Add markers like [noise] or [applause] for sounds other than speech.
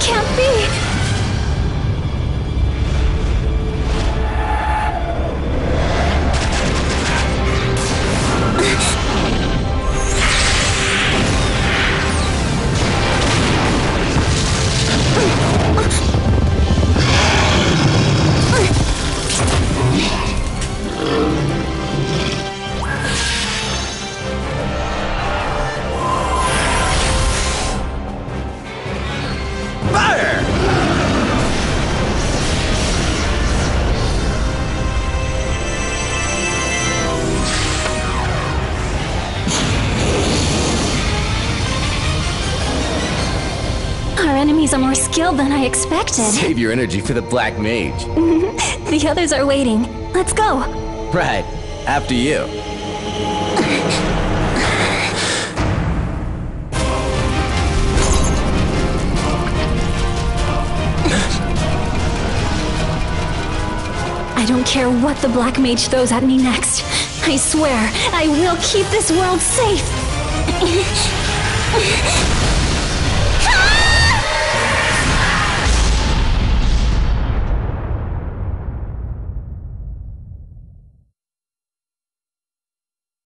can't be! Skilled than I expected. Save your energy for the Black Mage. [laughs] The others are waiting. Let's go. Right, after you. I don't care what the Black Mage throws at me next. I swear, I will keep this world safe. [laughs]